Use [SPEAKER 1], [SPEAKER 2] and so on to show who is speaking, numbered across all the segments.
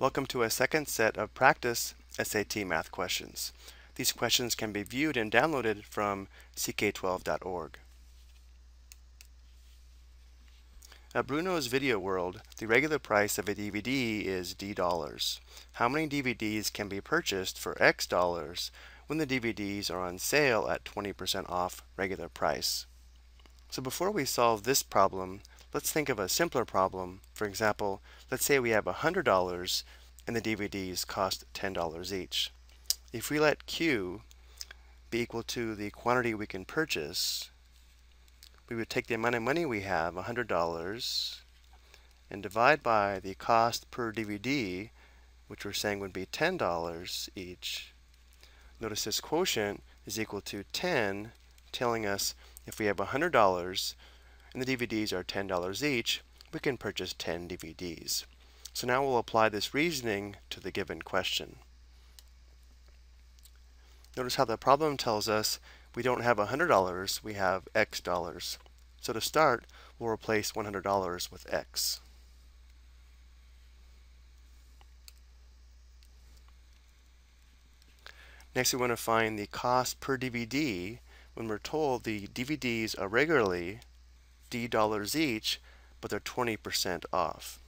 [SPEAKER 1] Welcome to a second set of practice SAT math questions. These questions can be viewed and downloaded from ck12.org. At Bruno's Video World, the regular price of a DVD is D dollars. How many DVDs can be purchased for X dollars when the DVDs are on sale at 20% off regular price? So before we solve this problem, let's think of a simpler problem. For example, let's say we have $100 and the DVDs cost $10 each. If we let Q be equal to the quantity we can purchase, we would take the amount of money we have, $100, and divide by the cost per DVD, which we're saying would be $10 each. Notice this quotient is equal to 10, telling us if we have $100 and the DVDs are $10 each, we can purchase 10 DVDs. So now we'll apply this reasoning to the given question. Notice how the problem tells us we don't have $100, we have X dollars. So to start, we'll replace $100 with X. Next we want to find the cost per DVD when we're told the DVDs are regularly D dollars each, but they're 20% off.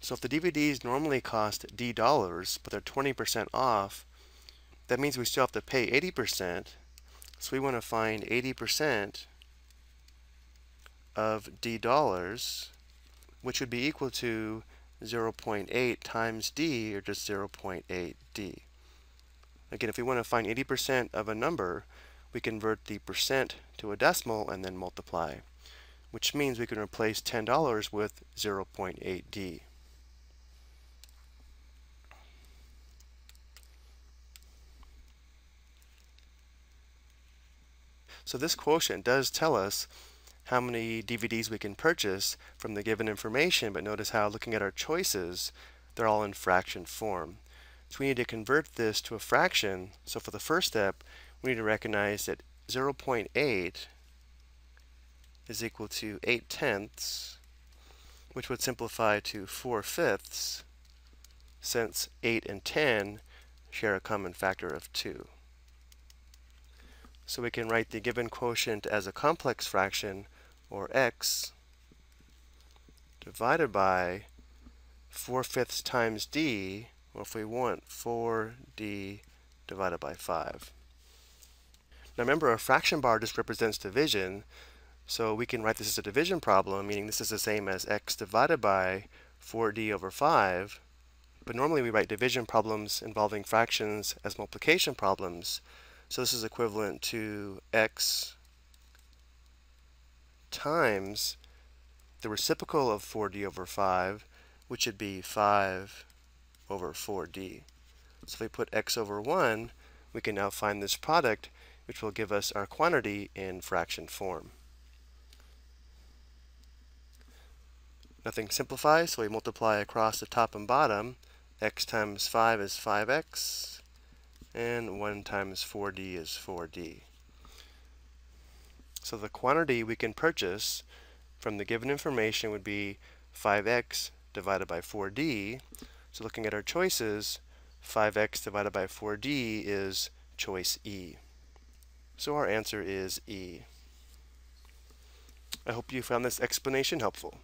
[SPEAKER 1] So if the DVDs normally cost D dollars, but they're 20% off, that means we still have to pay 80%. So we want to find 80% of D dollars, which would be equal to 0.8 times D, or just 0.8 D. Again, if we want to find 80% of a number, we convert the percent to a decimal and then multiply which means we can replace $10 with 0.8D. So this quotient does tell us how many DVDs we can purchase from the given information, but notice how looking at our choices, they're all in fraction form. So we need to convert this to a fraction. So for the first step, we need to recognize that 0.8 is equal to 8 tenths, which would simplify to 4 fifths, since 8 and 10 share a common factor of 2. So we can write the given quotient as a complex fraction, or x, divided by 4 fifths times d, or if we want 4d divided by 5. Now remember, a fraction bar just represents division, so we can write this as a division problem, meaning this is the same as x divided by 4d over 5. But normally we write division problems involving fractions as multiplication problems. So this is equivalent to x times the reciprocal of 4d over 5, which would be 5 over 4d. So if we put x over 1, we can now find this product, which will give us our quantity in fraction form. Nothing simplifies, so we multiply across the top and bottom. x times 5 is 5x, and 1 times 4d is 4d. So the quantity we can purchase from the given information would be 5x divided by 4d. So looking at our choices, 5x divided by 4d is choice E. So our answer is E. I hope you found this explanation helpful.